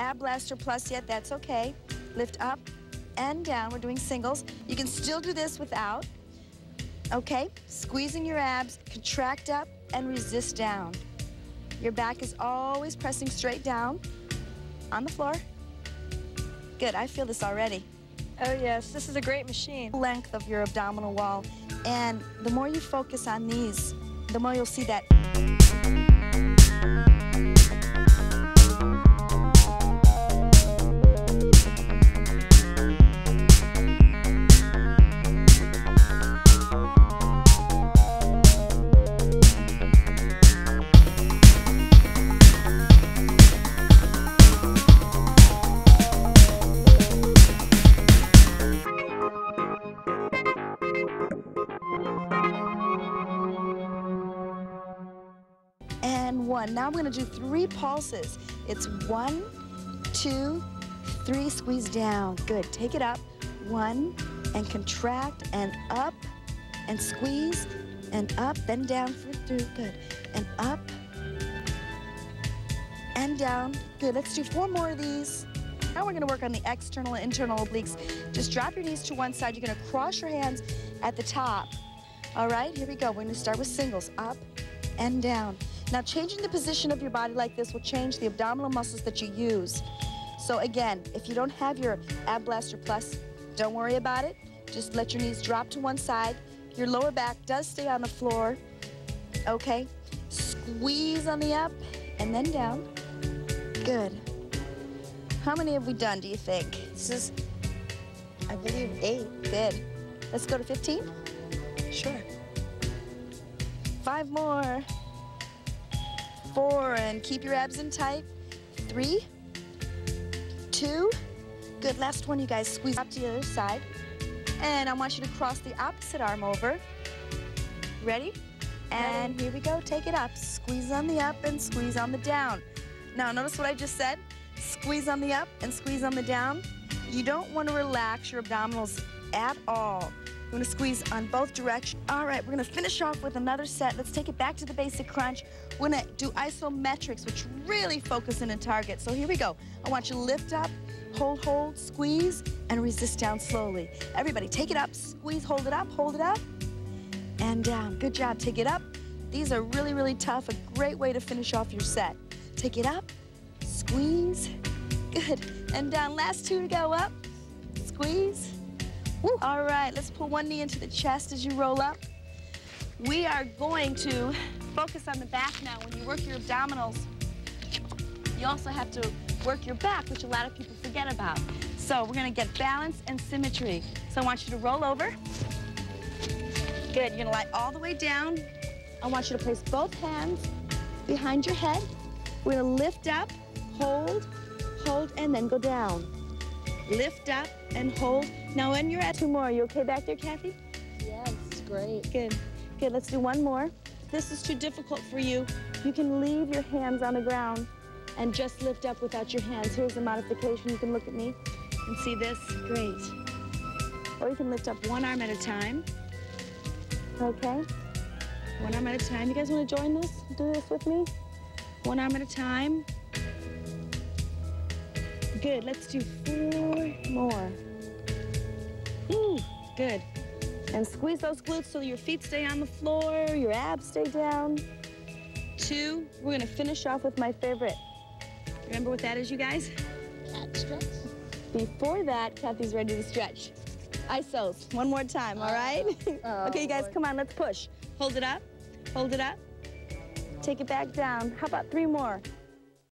Ab Blaster Plus yet, that's okay. Lift up and down. We're doing singles. You can still do this without. Okay, squeezing your abs, contract up and resist down. Your back is always pressing straight down on the floor. Good, I feel this already. Oh yes, this is a great machine. Length of your abdominal wall. And the more you focus on these, the more you'll see that and one. Now I'm gonna do three pulses. It's one, two, three, squeeze down. Good, take it up. One, and contract, and up, and squeeze, and up, then down for through, good. And up, and down. Good, let's do four more of these. Now we're gonna work on the external and internal obliques. Just drop your knees to one side. You're gonna cross your hands at the top. All right, here we go. We're gonna start with singles, up and down. Now changing the position of your body like this will change the abdominal muscles that you use. So again, if you don't have your Ab Blaster Plus, don't worry about it. Just let your knees drop to one side. Your lower back does stay on the floor. Okay, squeeze on the up and then down. Good. How many have we done, do you think? This is, I believe, eight. Good. Let's go to 15? Sure. Five more. Four, and keep your abs in tight. Three, two, good. Last one, you guys. Squeeze up to the other side. And I want you to cross the opposite arm over. Ready? And here we go. Take it up. Squeeze on the up and squeeze on the down. Now, notice what I just said? Squeeze on the up and squeeze on the down. You don't want to relax your abdominals at all. You want to squeeze on both directions. All right, we're going to finish off with another set. Let's take it back to the basic crunch. We're going to do isometrics, which really focus in and target. So here we go. I want you to lift up, hold, hold, squeeze, and resist down slowly. Everybody, take it up, squeeze, hold it up, hold it up, and down. Good job. Take it up. These are really, really tough. A great way to finish off your set. Take it up, squeeze, good. And down. Last two to go up, squeeze. Woo. All right, let's pull one knee into the chest as you roll up. We are going to focus on the back now. When you work your abdominals, you also have to work your back, which a lot of people forget about. So we're gonna get balance and symmetry. So I want you to roll over. Good, you're gonna lie all the way down. I want you to place both hands behind your head. We're gonna lift up, hold, hold, and then go down. Lift up and hold. Now when you're at two more, are you okay back there, Kathy? Yes, it's great. Good. Good, let's do one more. If this is too difficult for you, you can leave your hands on the ground and just lift up without your hands. Here's a modification. You can look at me and see this. Great. Or you can lift up one arm at a time. Okay. One arm at a time. You guys want to join this? Do this with me? One arm at a time. Good. Let's do four more. Ooh, good. And squeeze those glutes so your feet stay on the floor, your abs stay down. Two, we're gonna finish off with my favorite. Remember what that is, you guys? Cat stretch. Before that, Kathy's ready to stretch. Isos, one more time, all right? Oh, okay, you guys, come on, let's push. Hold it up, hold it up. Take it back down. How about three more?